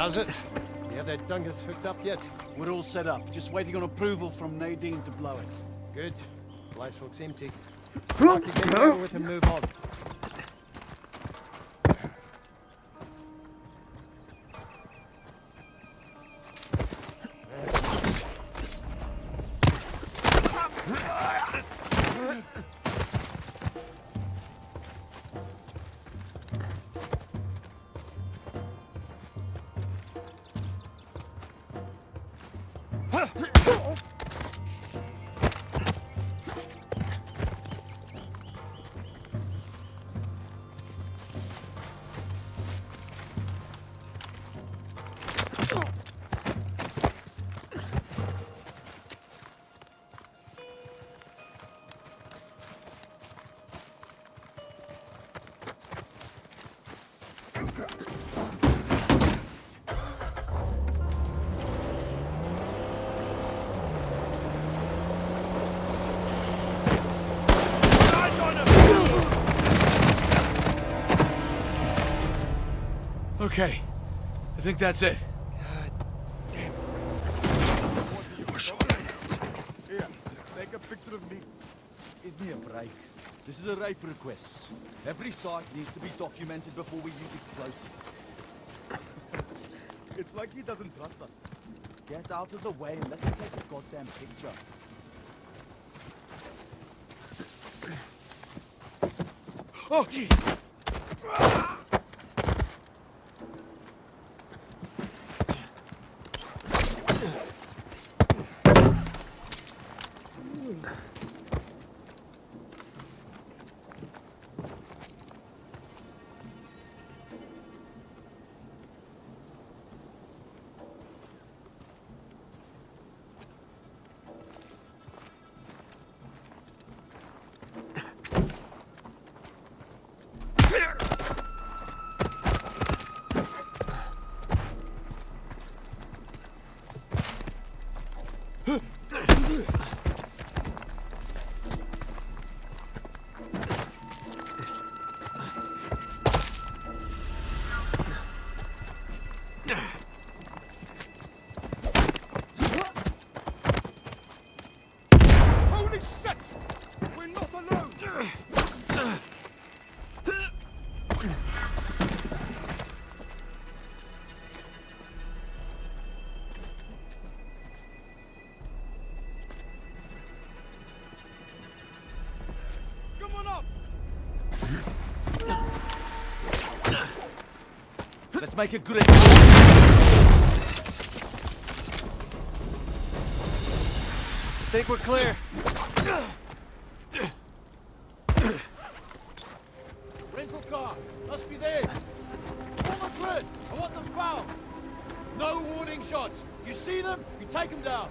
How's it? You have that dungus hooked up yet? We're all set up. Just waiting on approval from Nadine to blow it. Good. Life looks empty. Mark, you with and move on. Okay. I think that's it. Here, take a picture of me. Give me a break. This is a Rafe's request. Every site needs to be documented before we use explosives. it's like he doesn't trust us. Get out of the way and let me take a goddamn picture. Oh, jeez. Make a grip. Think we're clear. Rental car, must be there. On the grid, I want them found. No warning shots. You see them, you take them down.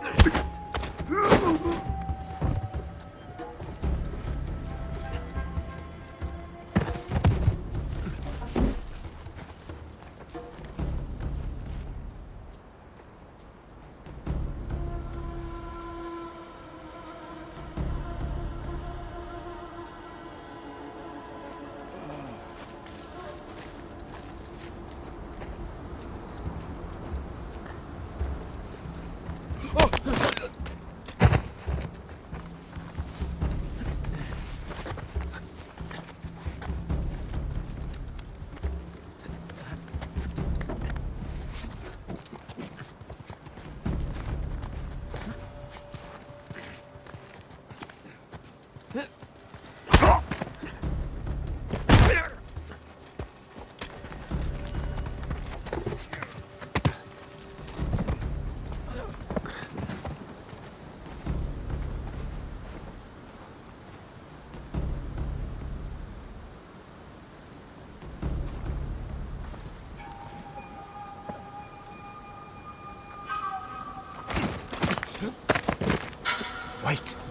Wait.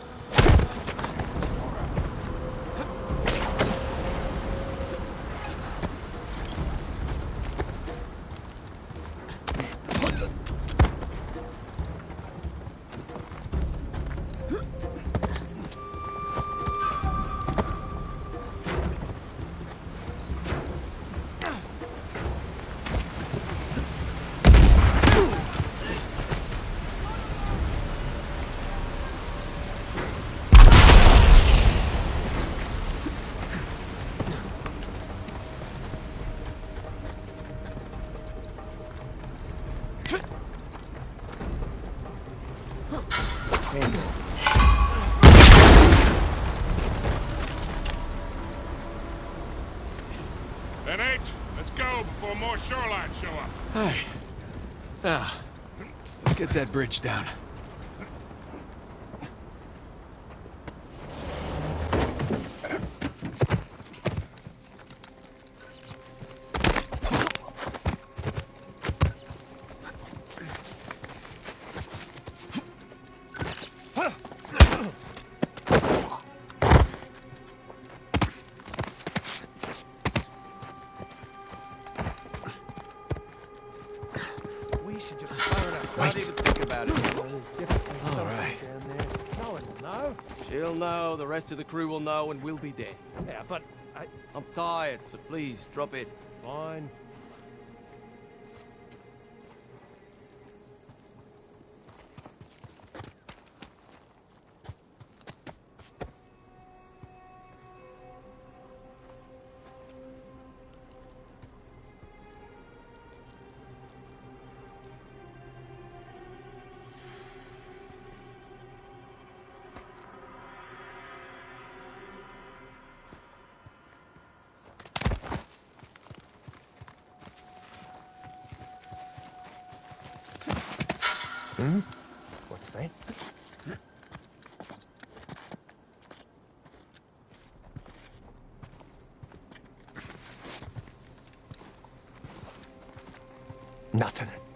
Shoreline show up. Hey. Now, let's get that bridge down. Fire it up. Don't even think about it. All right. No one will know. She'll know, the rest of the crew will know, and we'll be dead. Yeah, but I... I'm tired, so please, drop it. Fine. What's that? Nothing.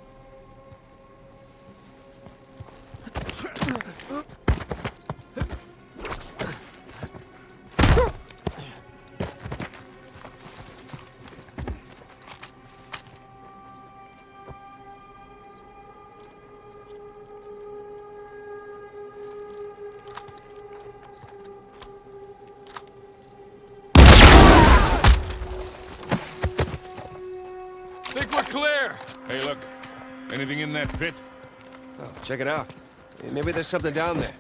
Hey, look. Anything in that pit? Oh, check it out. Maybe there's something down there.